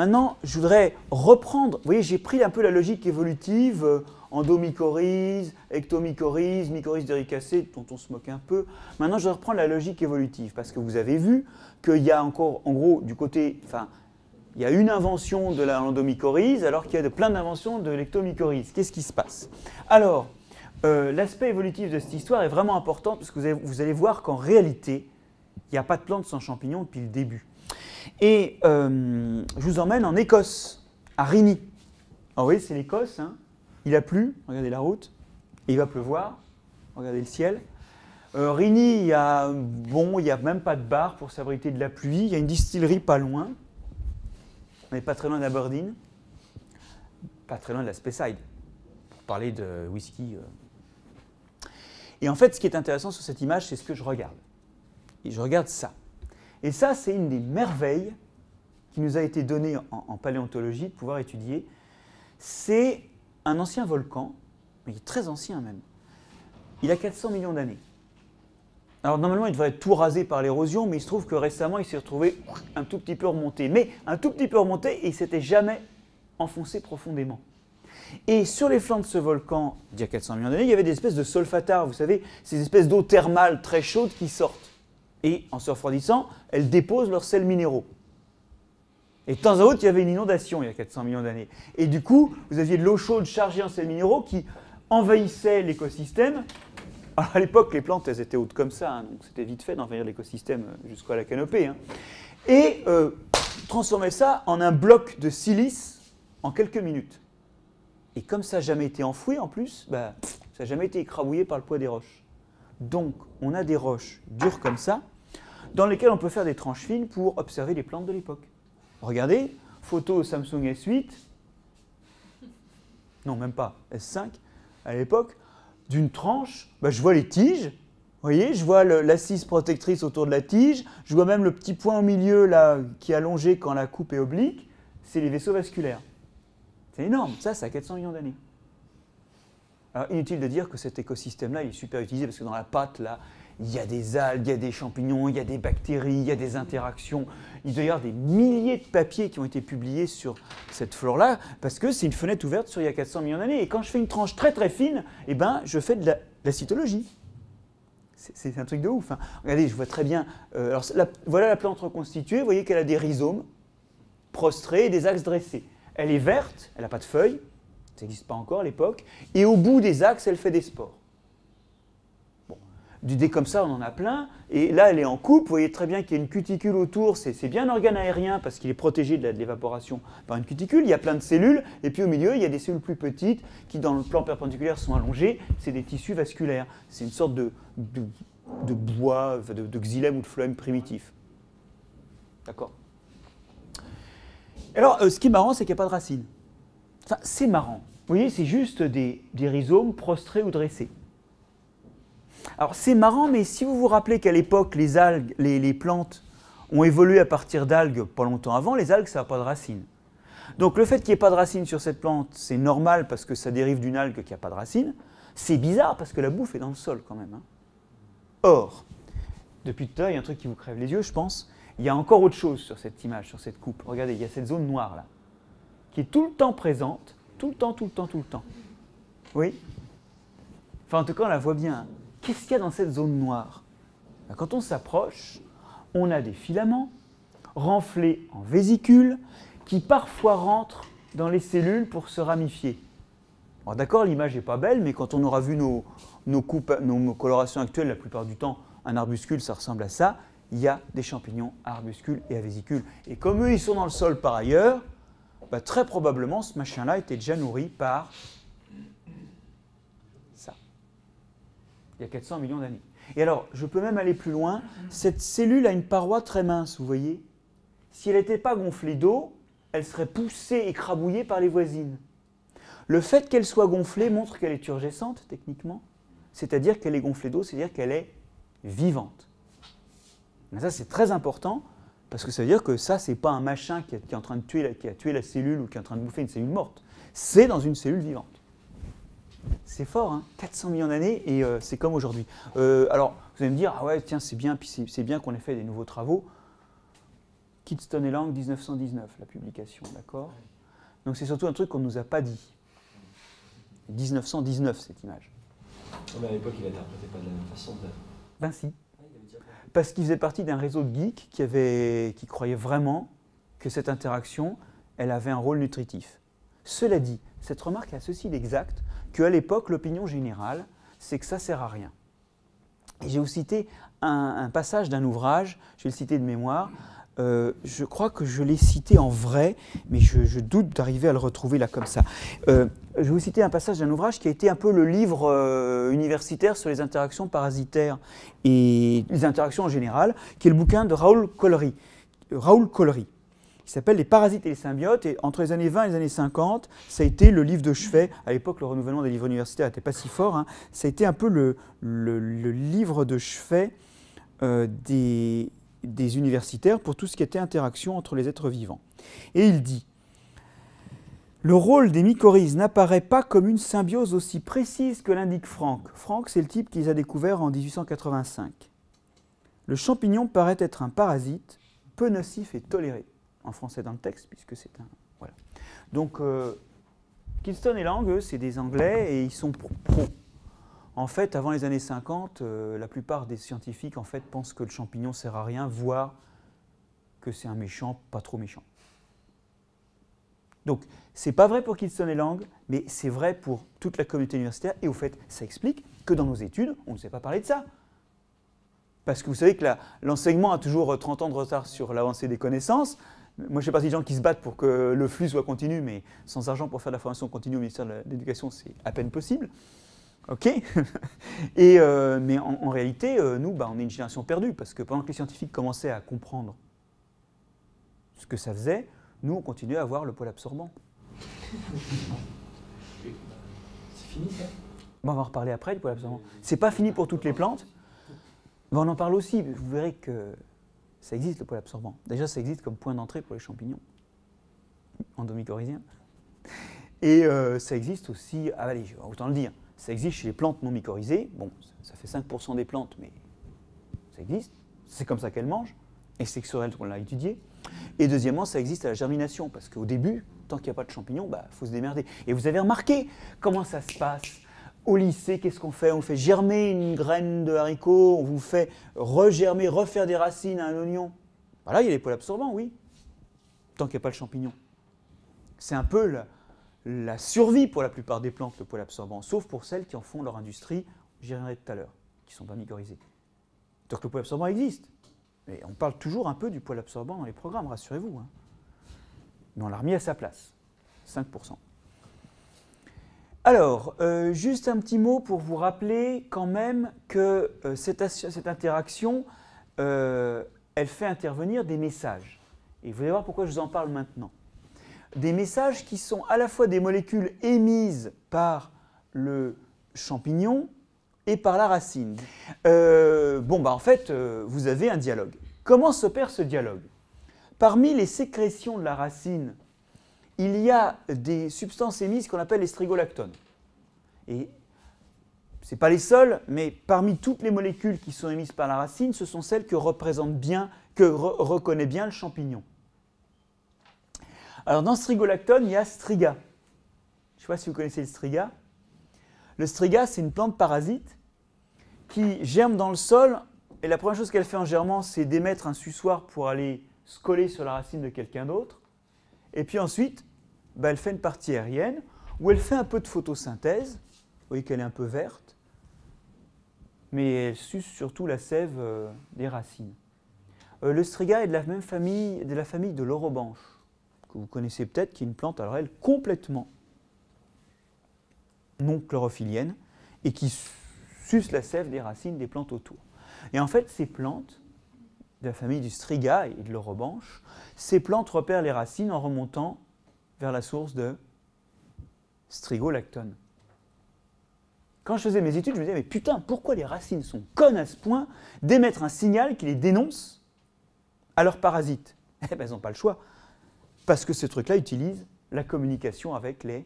Maintenant, je voudrais reprendre, vous voyez, j'ai pris un peu la logique évolutive, euh, endomycorhize, ectomycorhize, mycorhize d'Ericacée, dont on se moque un peu. Maintenant, je vais reprendre la logique évolutive, parce que vous avez vu qu'il y a encore, en gros, du côté, enfin, il y a une invention de l'endomycorhize, alors qu'il y a plein d'inventions de l'ectomycorhize. Qu'est-ce qui se passe? Alors, euh, l'aspect évolutif de cette histoire est vraiment important, parce que vous allez, voir qu'en réalité, il n'y a pas de plantes sans champignons depuis le début. Et euh, je vous emmène en Écosse, à Rini. Vous voyez, c'est l'Écosse, hein. il a plu, regardez la route, et il va pleuvoir, regardez le ciel. Euh, Rini, il y a, bon, il n'y a même pas de bar pour s'abriter de la pluie, il y a une distillerie pas loin, on n'est pas très loin d'Aberdeen, pas très loin de la Speyside, pour parler de whisky. Euh. Et en fait, ce qui est intéressant sur cette image, c'est ce que je regarde. Et je regarde ça. Et ça, c'est une des merveilles qui nous a été donnée en, paléontologie de pouvoir étudier. C'est un ancien volcan, mais très ancien même. Il a 400 millions d'années. Alors normalement, il devrait être tout rasé par l'érosion, mais il se trouve que récemment, il s'est retrouvé un tout petit peu remonté. Mais un tout petit peu remonté, et il s'était jamais enfoncé profondément. Et sur les flancs de ce volcan, il y a 400 millions d'années, il y avait des espèces de solfatars, vous savez, ces espèces d'eau thermale très chaudes qui sortent. Et en se refroidissant, elles déposent leurs sels minéraux. Et de temps à autre, il y avait une inondation il y a 400 millions d'années. Et du coup, vous aviez de l'eau chaude chargée en sels minéraux qui envahissait l'écosystème alors à l'époque, les plantes, elles étaient hautes comme ça, hein, donc c'était vite fait d'envahir l'écosystème euh, jusqu'à la canopée. Hein. Et euh, transformer ça en un bloc de silice en quelques minutes. Et comme ça n'a jamais été enfoui en plus, bah, ça n'a jamais été écrabouillé par le poids des roches. Donc on a des roches dures comme ça, dans lesquelles on peut faire des tranches fines pour observer les plantes de l'époque. Regardez, photo Samsung S8, non même pas, S5 à l'époque, d'une tranche, bah, je vois les tiges, vous voyez, je vois l'assise protectrice autour de la tige, je vois même le petit point au milieu là qui est allongé quand la coupe est oblique, c'est les vaisseaux vasculaires. C'est énorme, ça, ça a 400 millions d'années. Alors inutile de dire que cet écosystème-là, il est super utilisé parce que dans la pâte, là, il y a des algues, il y a des champignons, il y a des bactéries, il y a des interactions. Il doit y avoir des milliers de papiers qui ont été publiés sur cette flore-là, parce que c'est une fenêtre ouverte sur il y a 400 millions d'années. Et quand je fais une tranche très très fine, eh ben, je fais de la, cytologie. C'est un truc de ouf. Hein. Regardez, je vois très bien. Euh, alors, voilà la plante reconstituée. Vous voyez qu'elle a des rhizomes prostrés et des axes dressés. Elle est verte, elle n'a pas de feuilles, ça n'existe pas encore à l'époque. Et au bout des axes, elle fait des spores du dé comme ça, on en a plein. Et là, elle est en coupe. Vous voyez très bien qu'il y a une cuticule autour. C'est bien un organe aérien parce qu'il est protégé de l'évaporation par une cuticule. Il y a plein de cellules. Et puis au milieu, il y a des cellules plus petites qui, dans le plan perpendiculaire, sont allongées. C'est des tissus vasculaires. C'est une sorte de, bois, de, de, xylème ou de phloème primitif. D'accord? Alors, euh, ce qui est marrant, c'est qu'il n'y a pas de racines. Enfin, c'est marrant. Vous voyez, c'est juste des, rhizomes prostrés ou dressés. Alors c'est marrant, mais si vous vous rappelez qu'à l'époque, les algues, les, plantes ont évolué à partir d'algues pas longtemps avant, les algues, ça n'a pas de racines. Donc le fait qu'il n'y ait pas de racines sur cette plante, c'est normal parce que ça dérive d'une algue qui n'a pas de racines. C'est bizarre parce que la bouffe est dans le sol quand même. Hein. Or, depuis tout à l'heure, il y a un truc qui vous crève les yeux, je pense. Il y a encore autre chose sur cette image, sur cette coupe. Regardez, il y a cette zone noire là, qui est tout le temps présente, tout le temps, tout le temps, tout le temps. Oui Enfin, en tout cas, on la voit bien. Qu'est-ce qu'il y a dans cette zone noire? Ben, Quand on s'approche, on a des filaments renflés en vésicules qui parfois rentrent dans les cellules pour se ramifier. D'accord, l'image n'est pas belle, mais quand on aura vu nos, coupes, nos, colorations actuelles, la plupart du temps, un arbuscule, ça ressemble à ça. Il y a des champignons à arbuscules et à vésicules. Et comme eux, ils sont dans le sol par ailleurs, ben, très probablement, ce machin-là était déjà nourri par il y a 400 millions d'années. Et alors, je peux même aller plus loin. Cette cellule a une paroi très mince, vous voyez. Si elle n'était pas gonflée d'eau, elle serait poussée, écrabouillée par les voisines. Le fait qu'elle soit gonflée montre qu'elle est turgescente, techniquement. C'est-à-dire qu'elle est gonflée d'eau, c'est-à-dire qu'elle est vivante. Mais ça, c'est très important, parce que ça veut dire que ça, c'est pas un machin qui est, en train de tuer qui a tué la cellule ou qui est en train de bouffer une cellule morte. C'est dans une cellule vivante. C'est fort, hein 400 millions d'années et euh, c'est comme aujourd'hui. Euh, alors, vous allez me dire, ah ouais, tiens, c'est bien, puis c'est bien qu'on ait fait des nouveaux travaux. Kidston et Lang, 1919, la publication, d'accord? Donc c'est surtout un truc qu'on ne nous a pas dit. 1919, cette image. Mais à l'époque, il n'interprétait pas de la même façon. Ben si. Parce qu'il faisait partie d'un réseau de geeks qui, avait, qui croyait vraiment que cette interaction, avait un rôle nutritif. Cela dit, cette remarque a ceci d'exact qu'à l'époque, l'opinion générale, c'est que ça sert à rien. Et vais vous citer un passage d'un ouvrage, je vais le citer de mémoire, euh, je crois que je l'ai cité en vrai, mais je, doute d'arriver à le retrouver là comme ça. Euh, je vais vous citer un passage d'un ouvrage qui a été un peu le livre euh, universitaire sur les interactions parasitaires et les interactions en général, qui est le bouquin de Raoul Collery. Raoul Collery. Il s'appelle Les parasites et les symbiotes. Et entre les années 20 et les années 50, ça a été le livre de chevet. À l'époque, le renouvellement des livres universitaires n'était pas si fort. Hein. Ça a été un peu le, livre de chevet des, des universitaires pour tout ce qui était interaction entre les êtres vivants. Et il dit Le rôle des mycorhizes n'apparaît pas comme une symbiose aussi précise que l'indique Franck. Franck, c'est le type qu'ils a découvert en 1885. Le champignon paraît être un parasite peu nocif et toléré. En français dans le texte, puisque c'est un. Voilà. Donc, euh, Kingston et Lang, c'est des Anglais et ils sont pro en fait, avant les années 50, euh, la plupart des scientifiques en fait, pensent que le champignon sert à rien, voire que c'est un méchant, pas trop méchant. Donc, c'est pas vrai pour Kidston et Lang, mais c'est vrai pour toute la communauté universitaire. Et au fait, ça explique que dans nos études, on ne sait pas parler de ça. Parce que vous savez que l'enseignement a toujours 30 ans de retard sur l'avancée des connaissances. Moi, je fais partie des gens qui se battent pour que le flux soit continu, mais sans argent pour faire de la formation continue au ministère de l'Éducation, c'est à peine possible. OK Et, euh, Mais en, réalité, euh, nous, bah, on est une génération perdue, parce que pendant que les scientifiques commençaient à comprendre ce que ça faisait, nous, on continuait à avoir le pôle absorbant. C'est fini ça? On va en reparler après du pôle absorbant. C'est pas fini pour toutes les plantes. On en parle aussi. Vous verrez que ça existe le pôle absorbant. Déjà, ça existe comme point d'entrée pour les champignons endomycorhiziens. Et euh, ça existe aussi, ah, allez, autant le dire, ça existe chez les plantes non mycorhizées. Bon, ça fait 5% des plantes, mais ça existe. C'est comme ça qu'elles mangent. Et c'est sur elles qu'on l'a étudié. Et deuxièmement, ça existe à la germination, parce qu'au début, tant qu'il n'y a pas de champignons, il bah, faut se démerder. Et vous avez remarqué comment ça se passe au lycée, qu'est-ce qu'on fait? On fait germer une graine de haricot, on vous fait regermer, refaire des racines à un oignon. Voilà, il y a les pôles absorbants, oui. Tant qu'il n'y a pas le champignon. C'est un peu là la survie pour la plupart des plantes, le poil absorbant, sauf pour celles qui en font leur industrie, j'y reviendrai tout à l'heure, qui ne sont pas mycorhizées. Donc le poil absorbant existe. Mais on parle toujours un peu du poil absorbant dans les programmes, rassurez-vous. Hein. Mais on l'a remis à sa place, 5%. Alors, euh, juste un petit mot pour vous rappeler quand même que euh, cette, interaction, euh, elle fait intervenir des messages. Et vous allez voir pourquoi je vous en parle maintenant des messages qui sont à la fois des molécules émises par le champignon et par la racine. Euh, bon, bah en fait, euh, vous avez un dialogue. Comment s'opère ce dialogue? Parmi les sécrétions de la racine, il y a des substances émises qu'on appelle les strigolactones. Et ce pas les seules, mais parmi toutes les molécules qui sont émises par la racine, ce sont celles que représente bien, que reconnaît bien le champignon. Alors dans strigolactone, il y a striga. Je ne sais pas si vous connaissez le striga. Le striga, c'est une plante parasite qui germe dans le sol et la première chose qu'elle fait en germant, c'est d'émettre un suçoir pour aller se coller sur la racine de quelqu'un d'autre. Et puis ensuite, bah, elle fait une partie aérienne où elle fait un peu de photosynthèse. Vous voyez qu'elle est un peu verte. Mais elle suce surtout la sève euh, des racines. Euh, le striga est de la même famille, de la famille de l'orobanche que vous connaissez peut-être, qui est une plante, alors elle, complètement non chlorophyllienne et qui suce la sève des racines des plantes autour. Et en fait, ces plantes, de la famille du striga et de l'orobanche, ces plantes repèrent les racines en remontant vers la source de strigolactone. Quand je faisais mes études, je me disais, mais putain, pourquoi les racines sont connes à ce point d'émettre un signal qui les dénonce à leurs parasites? Eh bien, elles n'ont pas le choix. Parce que ce truc-là utilise la communication avec les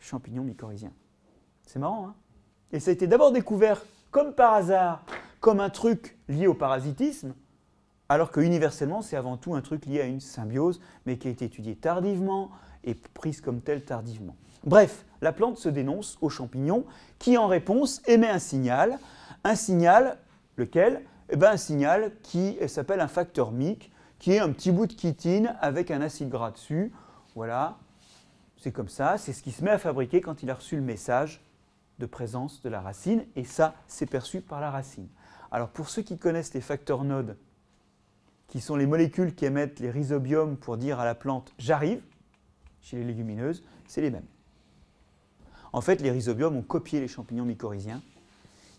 champignons mycorhiziens. C'est marrant, hein? Et ça a été d'abord découvert comme par hasard, comme un truc lié au parasitisme, alors que universellement, c'est avant tout un truc lié à une symbiose, mais qui a été étudié tardivement et prise comme telle tardivement. Bref, la plante se dénonce aux champignons qui, en réponse, émet un signal. Un signal, lequel? Eh ben, Un signal qui s'appelle un facteur MIC, qui est un petit bout de chitine avec un acide gras dessus. Voilà, c'est comme ça, c'est ce qui se met à fabriquer quand il a reçu le message de présence de la racine, et ça, c'est perçu par la racine. Alors pour ceux qui connaissent les facteurs nodes, qui sont les molécules qui émettent les rhizobiums pour dire à la plante j'arrive, chez les légumineuses, c'est les mêmes. En fait, les rhizobiums ont copié les champignons mycorhiziens.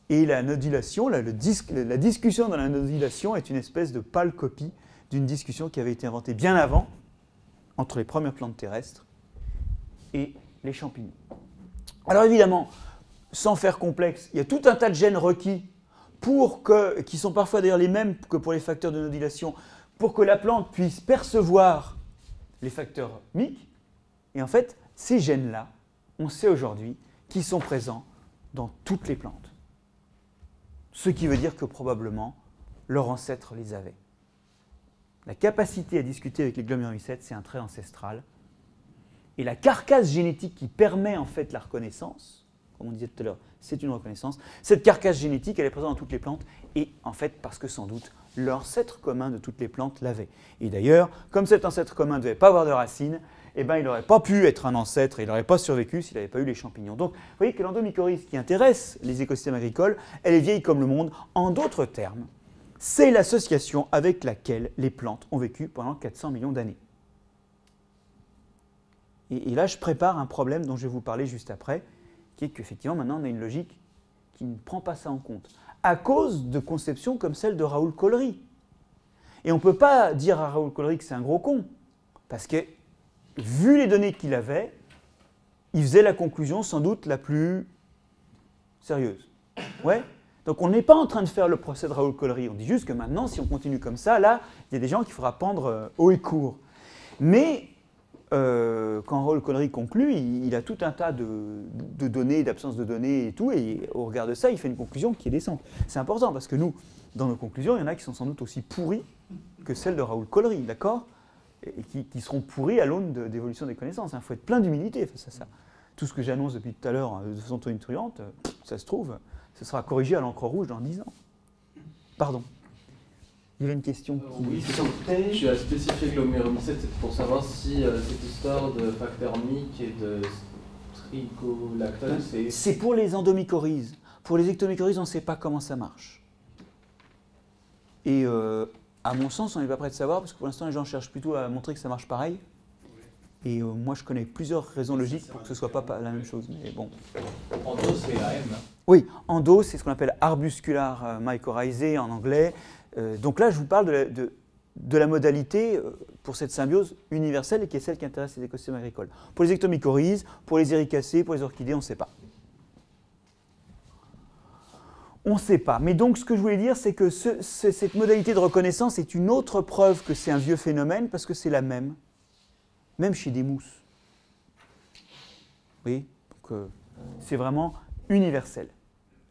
Et la nodulation, la, la discussion dans la nodulation est une espèce de pâle copie d'une discussion qui avait été inventée bien avant entre les premières plantes terrestres et les champignons. Alors évidemment, sans faire complexe, il y a tout un tas de gènes requis pour que, qui sont parfois d'ailleurs les mêmes que pour les facteurs de nodulation, pour que la plante puisse percevoir les facteurs MIC. Et en fait, ces gènes-là, on sait aujourd'hui qu'ils sont présents dans toutes les plantes. Ce qui veut dire que probablement leurs ancêtres les avaient. La capacité à discuter avec les glomérulicètes, c'est un trait ancestral. Et la carcasse génétique qui permet en fait la reconnaissance, comme on disait tout à l'heure, c'est une reconnaissance. Cette carcasse génétique, elle est présente dans toutes les plantes, et en fait, parce que sans doute, l'ancêtre commun de toutes les plantes l'avait. Et d'ailleurs, comme cet ancêtre commun ne devait pas avoir de racines, eh ben, il n'aurait pas pu être un ancêtre, il n'aurait pas survécu s'il n'avait pas eu les champignons. Donc, vous voyez que l'endomycorhize qui intéresse les écosystèmes agricoles, elle est vieille comme le monde. En d'autres termes, c'est l'association avec laquelle les plantes ont vécu pendant 400 millions d'années. Et, là, je prépare un problème dont je vais vous parler juste après, qui est qu'effectivement, maintenant, on a une logique qui ne prend pas ça en compte, à cause de conceptions comme celle de Raoul Collery. Et on ne peut pas dire à Raoul Collery que c'est un gros con, parce que, vu les données qu'il avait, il faisait la conclusion sans doute la plus sérieuse. Ouais? Donc on n'est pas en train de faire le procès de Raoul Collery, on dit juste que maintenant, si on continue comme ça, là, il y a des gens qu'il faudra pendre euh, haut et court. Mais euh, quand Raoul Collery conclut, il, a tout un tas de, données, d'absence de données et tout, et au regard de ça, il fait une conclusion qui est décente. C'est important parce que nous, dans nos conclusions, il y en a qui sont sans doute aussi pourries que celles de Raoul Collery, d'accord? Et qui, seront pourries à l'aune d'évolution des connaissances. Il faut être plein d'humilité face à ça. Tout ce que j'annonce depuis tout à l'heure hein, de façon tonitruante, ça se trouve, ce sera corrigé à l'encre rouge dans 10 ans. Pardon. Il y avait une question. Qui... Oui, tu as spécifié glomérulocète, c'est pour savoir si euh, cette histoire de facteur MIC et de tricholactone, c'est. C'est pour les endomycorhizes. Pour les ectomycorhizes, on ne sait pas comment ça marche. Et euh, à mon sens, on n'est pas prêt de savoir, parce que pour l'instant, les gens cherchent plutôt à montrer que ça marche pareil. Et euh, moi, je connais plusieurs raisons logiques pour que ce ne soit pas, la même chose. Mais bon. Endo, c'est AM. Hein. Oui, endo, c'est ce qu'on appelle arbuscular euh, mycorrhizé en anglais. Euh, donc là, je vous parle de la, modalité pour cette symbiose universelle et qui est celle qui intéresse les écosystèmes agricoles. Pour les ectomycorhizes, pour les éricacées, pour les orchidées, on ne sait pas. On ne sait pas. Mais donc, ce que je voulais dire, c'est que cette modalité de reconnaissance est une autre preuve que c'est un vieux phénomène parce que c'est la même même chez des mousses. Oui, euh, c'est vraiment universel.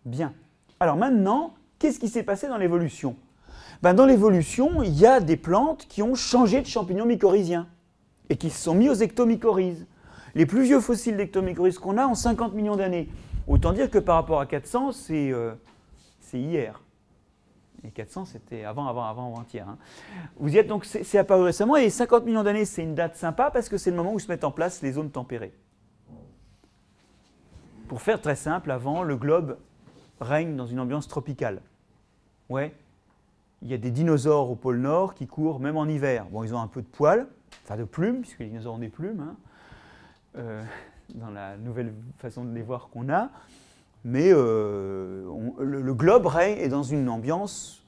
Bien. Alors maintenant, qu'est-ce qui s'est passé dans l'évolution? Ben, Dans l'évolution, il y a des plantes qui ont changé de champignons mycorhiziens et qui se sont mis aux ectomycorhizes. Les plus vieux fossiles d'ectomycorhizes qu'on a ont 50 millions d'années. Autant dire que par rapport à 400, euh, c'est hier. Et 400, c'était avant, avant, avant, avant-hier. Hein. Vous y êtes donc, c'est apparu récemment, et 50 millions d'années, c'est une date sympa parce que c'est le moment où se mettent en place les zones tempérées. Pour faire très simple, avant, le globe règne dans une ambiance tropicale. Ouais, il y a des dinosaures au pôle Nord qui courent même en hiver. Bon, ils ont un peu de poils, enfin de plumes, puisque les dinosaures ont des plumes, hein, euh, dans la nouvelle façon de les voir qu'on a mais euh, le, globe est dans une ambiance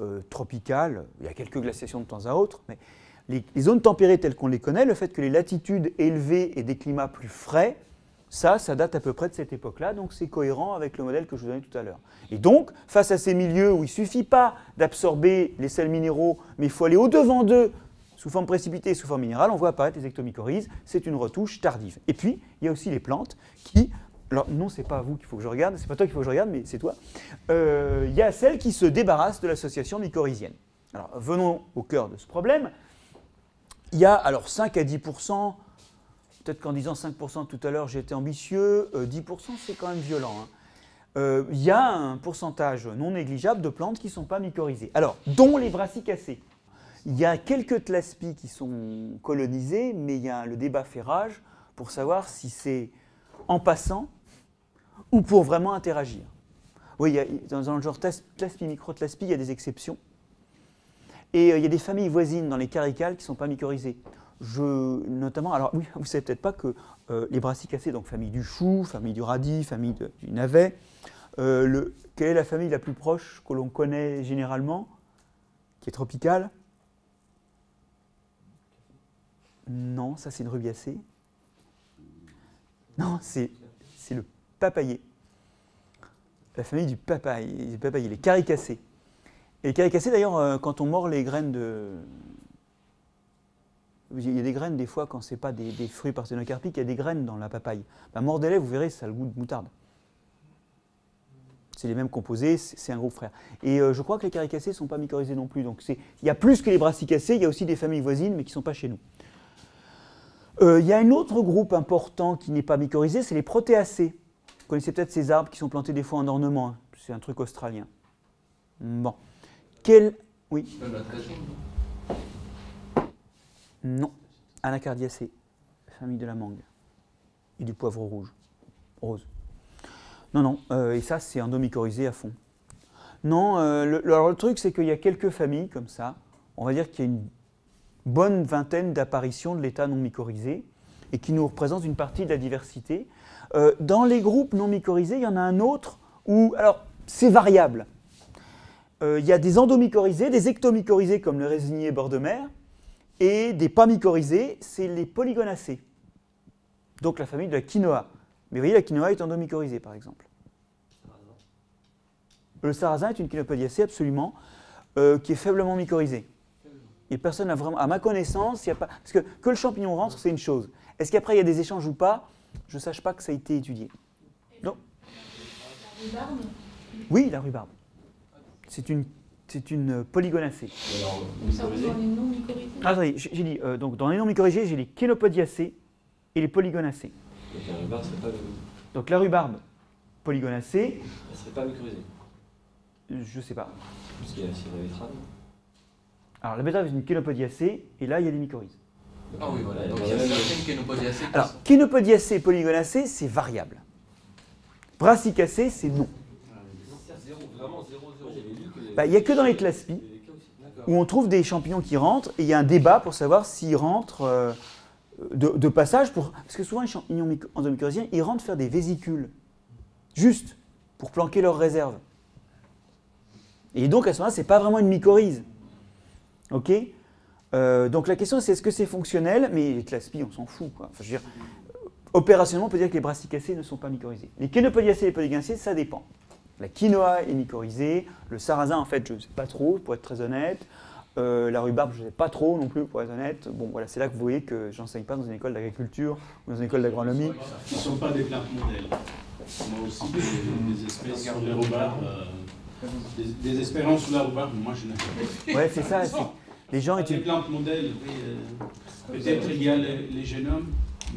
euh, tropicale. Il y a quelques glaciations de temps à autre, mais les, zones tempérées telles qu'on les connaît, le fait que les latitudes élevées et des climats plus frais, ça, ça date à peu près de cette époque-là, donc c'est cohérent avec le modèle que je vous donnais tout à l'heure. Et donc, face à ces milieux où il ne suffit pas d'absorber les sels minéraux, mais il faut aller au-devant d'eux sous forme précipitée, sous forme minérale, on voit apparaître les ectomycorhizes, c'est une retouche tardive. Et puis, il y a aussi les plantes qui, alors non, c'est pas vous qu'il faut que je regarde, c'est pas toi qu'il faut que je regarde, mais c'est toi. Euh, il y a celles qui se débarrassent de l'association mycorhizienne. Alors, venons au cœur de ce problème. Il y a alors 5 à 10% peut-être qu'en disant 5% tout à l'heure, j'étais ambitieux, 10% c'est quand même violent. hein. Euh, il y a un pourcentage non négligeable de plantes qui ne sont pas mycorhizées. Alors, dont les brassicacées. Il y a quelques tlaspies qui sont colonisées, mais il y a le débat fait rage pour savoir si c'est en passant ou pour vraiment interagir. Oui, dans le genre tlas- tlaspie, microtlaspie, il y a des exceptions. Et euh, il y a des familles voisines dans les caricales qui ne sont pas mycorhizées. Je, notamment, alors oui, vous ne savez peut-être pas que euh, les brassicacées, donc famille du chou, famille du radis, famille du navet, euh, le- quelle est la famille la plus proche que l'on connaît généralement, qui est tropicale? Non, ça c'est une rubiacée. Non, c'est le papayer. La famille du papaye, les caricacées. Et les caricacées, d'ailleurs, euh, quand on mord les graines de. Il y a des graines, des fois, quand ce n'est pas des, fruits parthénocarpiques, il y a des graines dans la papaye. Ben, mordez-les, vous verrez, ça a le goût de moutarde. C'est les mêmes composés, c'est un groupe frère. Et euh, je crois que les caricacées ne sont pas mycorhizées non plus. Donc il y a plus que les brassicacées, il y a aussi des familles voisines, mais qui ne sont pas chez nous. Euh, il y a un autre groupe important qui n'est pas mycorhizé, c'est les protéacées. Vous connaissez peut-être ces arbres qui sont plantés des fois en ornement. hein. C'est un truc australien. Bon. Quel. Oui. Non? Anacardiacée, famille de la mangue. Et du poivre rouge. Rose. Non, non. euh, et ça, c'est endomycorhizé à fond. Non, euh, le- alors le truc, c'est qu'il y a quelques familles comme ça. On va dire qu'il y a une bonne vingtaine d'apparitions de l'état non mycorhizé et qui nous représentent une partie de la diversité. Euh, dans les groupes non mycorhizés, il y en a un autre où. Alors, c'est variable. Euh, il y a des endomycorhizés, des ectomycorhizés comme le résinier bord de mer, et des pas mycorhizés, c'est les polygonacées. Donc la famille de la quinoa. Mais vous voyez, la quinoa est endomycorhizée, par exemple. Le sarrasin est une quinopodiacée, absolument, euh, qui est faiblement mycorhizée. Et personne n'a vraiment, à ma connaissance, il a pas, parce que que le champignon rentre, c'est une chose. Est-ce qu'après il y a des échanges ou pas? Je ne sache pas que ça a été étudié. Non. Rhubarbe Oui, la rhubarbe. C'est une, c'est une polygonacée. Alors, dans les non Ah, attendez, j'ai dit, euh, donc dans les non mycorhizés, j'ai les kénopodiacées et les polygonacées. Donc la rhubarbe serait pas, Donc la rhubarbe polygonacée, elle serait pas mycorhizée. je sais pas. Parce qu'il y a la betterave. Alors la betterave est une kénopodiacée et là il y a des mycorhizes. Ah oui, voilà. Donc il y a certaines kénopodiacées Alors et c'est variable. Brassicacée, c'est non. Bah, Il n'y a que dans les aussi. D'accord. où on trouve des champignons qui rentrent et il y a un débat pour savoir s'ils rentrent euh, de, de passage pour parce que souvent les champignons myco- endomycorhiziens ils rentrent faire des vésicules juste pour planquer leurs réserves. Et donc à ce moment-là, c'est pas vraiment une mycorhize. Ok? Euh, Donc la question c'est est-ce que c'est fonctionnel? Mais les tlaspies, on s'en fout. Quoi. Enfin, je veux dire, opérationnellement, on peut dire que les brassicacées ne sont pas mycorhizées. Les kénopodiacées et les polygonacées, ça dépend. La quinoa est mycorhizée, le sarrasin, en fait, je ne sais pas trop, pour être très honnête. Euh, la rhubarbe, je ne sais pas trop non plus, pour être honnête. Bon, voilà, c'est là que vous voyez que j'enseigne pas dans une école d'agriculture ou dans une école d'agronomie. Ce ne sont pas des plantes modèles. A aussi des, des espèces sur les rhubarbe, euh, des, des espérances sur la rhubarbe, moi je n'ai pas. Ouais, c'est ça. Les gens Des étudient. plantes modèles, oui, euh, peut-être il y a les, les génomes,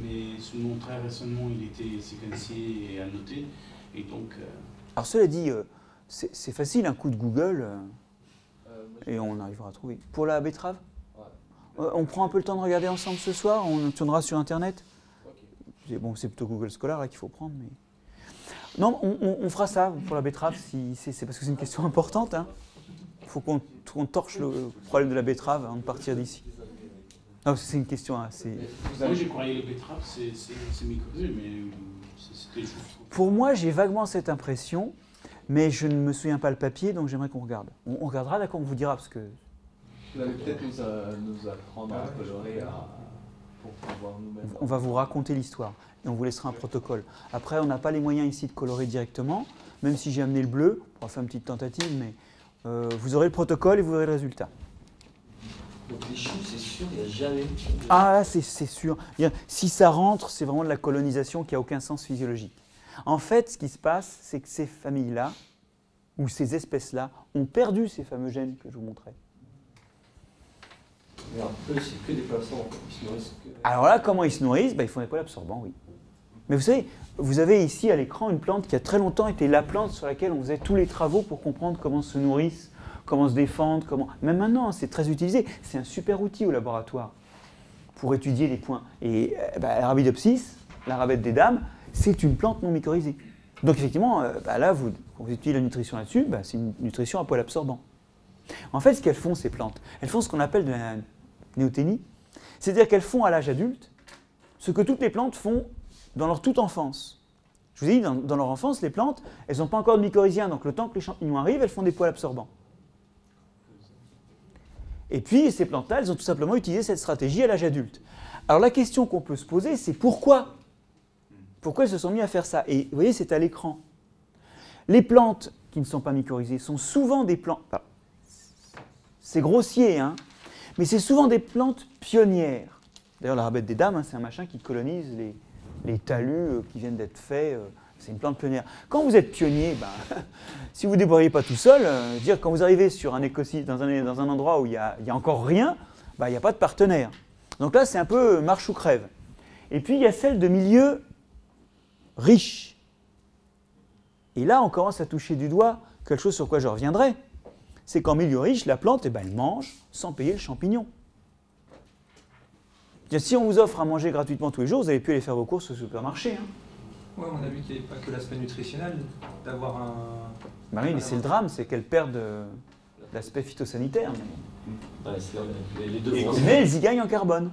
mais seulement très récemment il était séquencié et annoté. Et donc, euh, Alors, cela dit, euh, c'est facile, un coup de Google, euh, Euh, et on arrivera à trouver. Pour la betterave Ouais. Euh, On prend un peu le temps de regarder ensemble ce soir, on tournera sur Internet. Bon, c'est plutôt Google Scholar qu'il faut prendre, mais. Non, on, on- on fera ça pour la betterave, si, c'est c'est parce que c'est une question importante. Il faut qu'on torche le problème de la betterave avant de partir d'ici. Non, c'est une question assez. Moi je croyais les betteraves c'est mais euh, c'était juste. Pour moi, j'ai vaguement cette impression, mais je ne me souviens pas le papier, donc j'aimerais qu'on regarde. On, on regardera, d'accord, on vous dira, parce que. Vous allez peut-être nous, euh, nous apprendre à colorer à- pour pouvoir nous mettre. On va vous raconter l'histoire et on vous laissera un protocole. Après, on n'a pas les moyens ici de colorer directement, même si j'ai amené le bleu, on va faire une petite tentative, mais euh, vous aurez le protocole et vous aurez le résultat. Donc les choux, c'est sûr, il n'y a jamais. Ah, là, c'est sûr. Si ça rentre, c'est vraiment de la colonisation qui n'a aucun sens physiologique. En fait, ce qui se passe, c'est que ces familles-là, ou ces espèces-là, ont perdu ces fameux gènes que je vous montrais. Alors, eux, c'est que des poissons, ils se nourrissent que. Alors là, comment ils se nourrissent? Ben, Ils font des poils absorbants, oui. Mais vous savez, vous avez ici à l'écran une plante qui a très longtemps été la plante sur laquelle on faisait tous les travaux pour comprendre comment se nourrissent, comment se défendre, comment. Même maintenant, c'est très utilisé. C'est un super outil au laboratoire pour étudier les points. Et euh, bah, l'Arabidopsis, la rabette des dames, c'est une plante non mycorhizée. Donc effectivement, euh, bah, là, vous, vous étudiez la nutrition là-dessus, bah, c'est une nutrition à poil absorbant. En fait, ce qu'elles font, ces plantes, elles font ce qu'on appelle de la néoténie, c'est-à-dire qu'elles font à l'âge adulte ce que toutes les plantes font dans leur toute enfance. Je vous ai dit, dans, leur enfance, les plantes, elles n'ont pas encore de mycorhiziens, donc le temps que les champignons arrivent, elles font des poils absorbants. Et puis, ces plantes-là, elles ont tout simplement utilisé cette stratégie à l'âge adulte. Alors la question qu'on peut se poser, c'est pourquoi? Pourquoi elles se sont mis à faire ça? Et vous voyez, c'est à l'écran. Les plantes qui ne sont pas mycorhizées sont souvent des plantes... c'est grossier, hein, mais c'est souvent des plantes pionnières. D'ailleurs, la rabette des dames, hein, c'est un machin qui colonise les, les talus euh, qui viennent d'être faits. euh, c'est une plante pionnière. Quand vous êtes pionnier, ben, si vous ne débrouillez pas tout seul, euh, dire quand vous arrivez sur un écosystème, dans un, endroit où il n'y a encore rien, ben, il n'y a pas de partenaire. Donc là, c'est un peu marche ou crève. Et puis, il y a celle de milieux riches. Et là, on commence à toucher du doigt quelque chose sur quoi je reviendrai. C'est qu'en milieu riche, la plante, eh ben, elle mange sans payer le champignon. Si on vous offre à manger gratuitement tous les jours, vous avez pu aller faire vos courses au supermarché. hein. Ouais, on a vu qu'il n'y avait pas que l'aspect nutritionnel, d'avoir un. Bah oui, mais c'est le drame, c'est qu'elles perdent euh, l'aspect phytosanitaire. Ouais, c'est là, les, les deux Et vont comment- Mais elles y gagnent en carbone.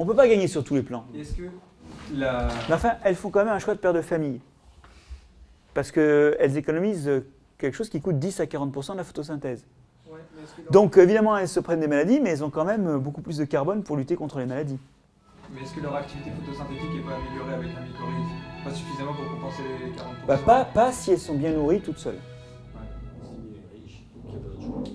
On ne peut pas gagner sur tous les plans. Est-ce que la. Mais enfin, elles font quand même un choix de père de famille. Parce qu'elles économisent euh, quelque chose qui coûte 10 à 40% de la photosynthèse. Donc évidemment, elles se prennent des maladies, mais elles ont quand même beaucoup plus de carbone pour lutter contre les maladies. Mais est-ce que leur activité photosyntétique n'est pas améliorée avec un mycorhize? Pas suffisamment pour compenser les 40% Bah, pas, pas si elles sont bien nourries toutes seules. C'est riche, donc il n'y a pas d'autre choix.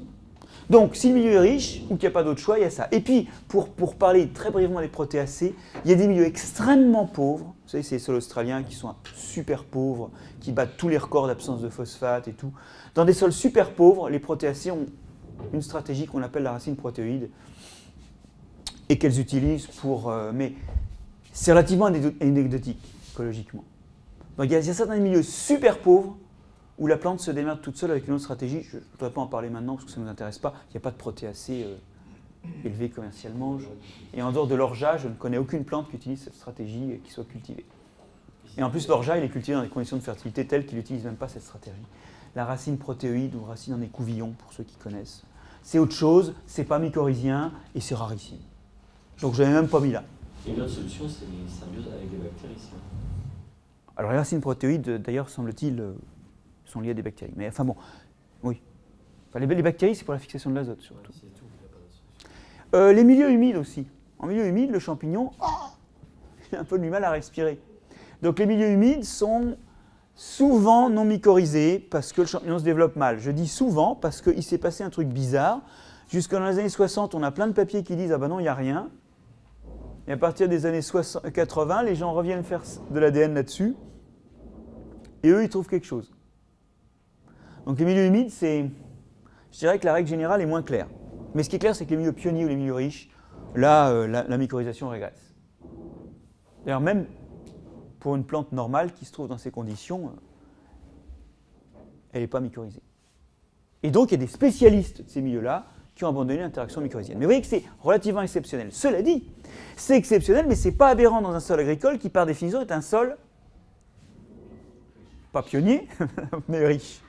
Donc, si le milieu est riche ou qu'il n'y a pas d'autre choix, il y a ça. Et puis, pour, pour parler très brièvement des protéacées, il y a des milieux extrêmement pauvres. Vous savez, c'est les sols australiens qui sont super pauvres, qui battent tous les records d'absence de phosphate et tout. Dans des sols super pauvres, les protéacées ont une stratégie qu'on appelle la racine protéoïde et qu'elles utilisent pour. euh, mais c'est relativement anecdotique écologiquement. Donc, il y a, certains milieux super pauvres où la plante se démerde toute seule avec une autre stratégie. Je ne voudrais pas en parler maintenant parce que ça ne nous intéresse pas. Il n'y a pas de protéacées euh, élevées commercialement. Et en dehors de l'orgeat, je ne connais aucune plante qui utilise cette stratégie et qui soit cultivée. Et en plus, l'orgeat, il est cultivé dans des conditions de fertilité telles qu'il n'utilise même pas cette stratégie. La racine protéoïde ou racine en écouvillon, pour ceux qui connaissent, c'est autre chose, c'est pas mycorhizien et c'est rarissime. Donc je l'avais même pas mis là. Et l'autre solution, c'est les symbioses avec des bactéries. Alors les racines protéoïdes, d'ailleurs, semble-t-il, euh, sont liées à des bactéries. Mais enfin bon, oui. Enfin, les, les bactéries, c'est pour la fixation de l'azote surtout. Ouais, tout, pas. Euh, les milieux humides aussi. En milieu humide, le champignon, oh, il a un peu du mal à respirer. Donc les milieux humides sont souvent non mycorhizés parce que le champignon se développe mal. Je dis souvent parce qu'il s'est passé un truc bizarre. Jusque dans les années 60, on a plein de papiers qui disent Ah ben non, il n'y a rien. Et à partir des années 60 80, les gens reviennent faire de l'ADN là-dessus. Et eux, ils trouvent quelque chose. Donc les milieux humides, c'est. Je dirais que la règle générale est moins claire. Mais ce qui est clair, c'est que les milieux pionniers ou les milieux riches, là, euh, la, la mycorhisation régresse. D'ailleurs, même pour une plante normale qui se trouve dans ces conditions, euh, elle n'est pas mycorhizée. Et donc, il y a des spécialistes de ces milieux-là qui ont abandonné l'interaction mycorhizienne. Mais vous voyez que c'est relativement exceptionnel. Cela dit, c'est exceptionnel, mais ce n'est pas aberrant dans un sol agricole qui, par définition, est un sol pas pionnier, mais riche.